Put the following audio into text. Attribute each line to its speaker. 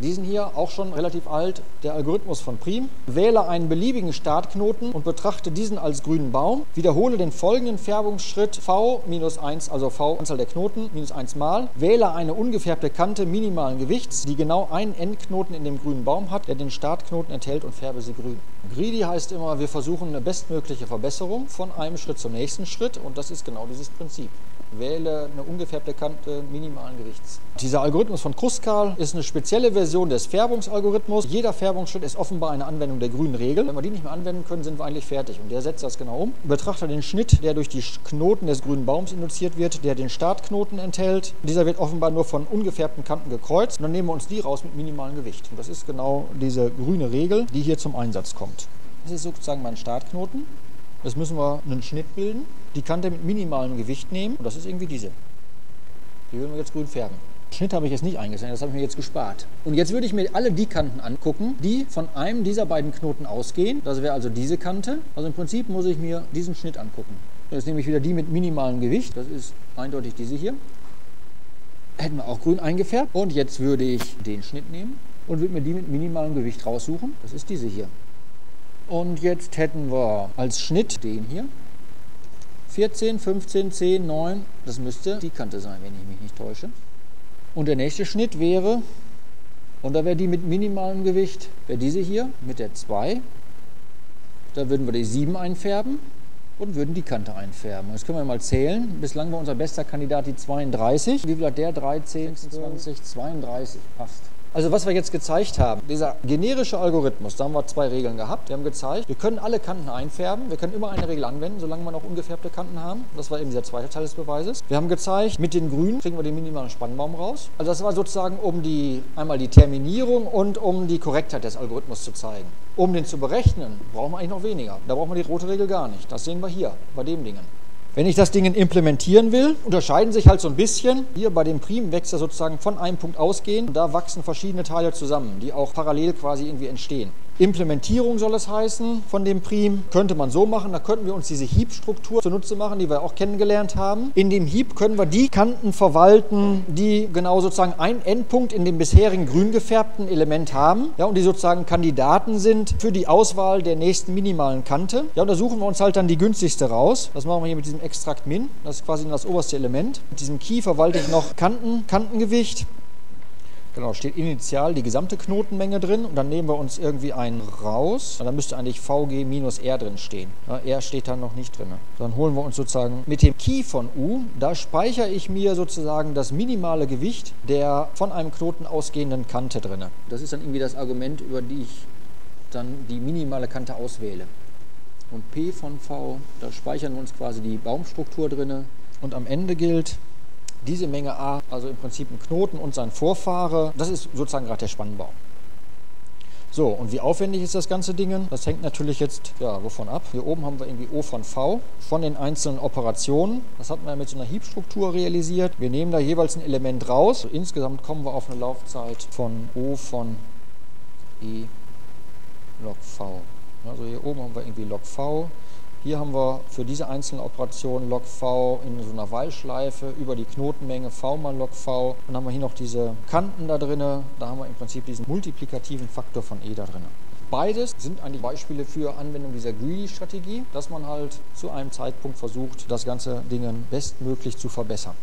Speaker 1: Diesen hier, auch schon relativ alt, der Algorithmus von Prim. Wähle einen beliebigen Startknoten und betrachte diesen als grünen Baum. Wiederhole den folgenden Färbungsschritt v minus 1, also v Anzahl der Knoten, minus 1 mal. Wähle eine ungefärbte Kante minimalen Gewichts, die genau einen Endknoten in dem grünen Baum hat, der den Startknoten enthält und färbe sie grün. Greedy heißt immer, wir versuchen eine bestmögliche Verbesserung von einem Schritt zum nächsten Schritt und das ist genau dieses Prinzip wähle eine ungefärbte Kante minimalen Gewichts. Dieser Algorithmus von Kruskal ist eine spezielle Version des Färbungsalgorithmus. Jeder Färbungsschritt ist offenbar eine Anwendung der grünen Regel. Wenn wir die nicht mehr anwenden können, sind wir eigentlich fertig. Und der setzt das genau um. Betrachte den Schnitt, der durch die Knoten des grünen Baums induziert wird, der den Startknoten enthält. Dieser wird offenbar nur von ungefärbten Kanten gekreuzt. Und dann nehmen wir uns die raus mit minimalem Gewicht. Und das ist genau diese grüne Regel, die hier zum Einsatz kommt. Das ist sozusagen mein Startknoten. Jetzt müssen wir einen Schnitt bilden, die Kante mit minimalem Gewicht nehmen und das ist irgendwie diese. Die würden wir jetzt grün färben. Schnitt habe ich jetzt nicht eingesendet, das habe ich mir jetzt gespart. Und jetzt würde ich mir alle die Kanten angucken, die von einem dieser beiden Knoten ausgehen. Das wäre also diese Kante. Also im Prinzip muss ich mir diesen Schnitt angucken. Jetzt nehme ich wieder die mit minimalem Gewicht. Das ist eindeutig diese hier. Hätten wir auch grün eingefärbt. Und jetzt würde ich den Schnitt nehmen und würde mir die mit minimalem Gewicht raussuchen. Das ist diese hier. Und jetzt hätten wir als Schnitt den hier. 14, 15, 10, 9, das müsste die Kante sein, wenn ich mich nicht täusche. Und der nächste Schnitt wäre, und da wäre die mit minimalem Gewicht, wäre diese hier mit der 2. Da würden wir die 7 einfärben und würden die Kante einfärben. Das können wir mal zählen. Bislang war unser bester Kandidat die 32. Wie viel hat der? 13, 20, 32. Passt. Also was wir jetzt gezeigt haben, dieser generische Algorithmus, da haben wir zwei Regeln gehabt. Wir haben gezeigt, wir können alle Kanten einfärben, wir können immer eine Regel anwenden, solange wir noch ungefärbte Kanten haben. Das war eben dieser zweite Teil des Beweises. Wir haben gezeigt, mit den Grünen kriegen wir den minimalen Spannbaum raus. Also das war sozusagen, um die, einmal die Terminierung und um die Korrektheit des Algorithmus zu zeigen. Um den zu berechnen, brauchen wir eigentlich noch weniger. Da brauchen wir die rote Regel gar nicht. Das sehen wir hier, bei dem Dingen. Wenn ich das Ding implementieren will, unterscheiden sich halt so ein bisschen. Hier bei dem Prim wächst er sozusagen von einem Punkt ausgehend. Da wachsen verschiedene Teile zusammen, die auch parallel quasi irgendwie entstehen. Implementierung soll es heißen von dem Prim. Könnte man so machen, da könnten wir uns diese Heap-Struktur zunutze machen, die wir auch kennengelernt haben. In dem Heap können wir die Kanten verwalten, die genau sozusagen einen Endpunkt in dem bisherigen grün gefärbten Element haben ja, und die sozusagen Kandidaten sind für die Auswahl der nächsten minimalen Kante. Ja, und da suchen wir uns halt dann die günstigste raus. Das machen wir hier mit diesem Extrakt Min. Das ist quasi das oberste Element. Mit diesem Key verwalte ich noch Kanten, Kantengewicht. Genau, steht initial die gesamte Knotenmenge drin und dann nehmen wir uns irgendwie einen raus. Und dann müsste eigentlich VG minus R drin stehen. Ja, R steht da noch nicht drin. Dann holen wir uns sozusagen mit dem Key von U, da speichere ich mir sozusagen das minimale Gewicht der von einem Knoten ausgehenden Kante drin. Das ist dann irgendwie das Argument, über die ich dann die minimale Kante auswähle. Und P von V, da speichern wir uns quasi die Baumstruktur drin. Und am Ende gilt, diese Menge A, also im Prinzip ein Knoten und sein Vorfahre, das ist sozusagen gerade der Spannbaum. So, und wie aufwendig ist das ganze Ding? Das hängt natürlich jetzt, ja, wovon ab? Hier oben haben wir irgendwie O von V, von den einzelnen Operationen. Das hat man mit so einer Heap-Struktur realisiert. Wir nehmen da jeweils ein Element raus. So, insgesamt kommen wir auf eine Laufzeit von O von E log V. Also hier oben haben wir irgendwie log V. Hier haben wir für diese einzelne Operation log v in so einer Weilschleife über die Knotenmenge v mal log v. Dann haben wir hier noch diese Kanten da drin. Da haben wir im Prinzip diesen multiplikativen Faktor von e da drin. Beides sind eigentlich Beispiele für Anwendung dieser Greedy-Strategie, dass man halt zu einem Zeitpunkt versucht, das ganze Ding bestmöglich zu verbessern.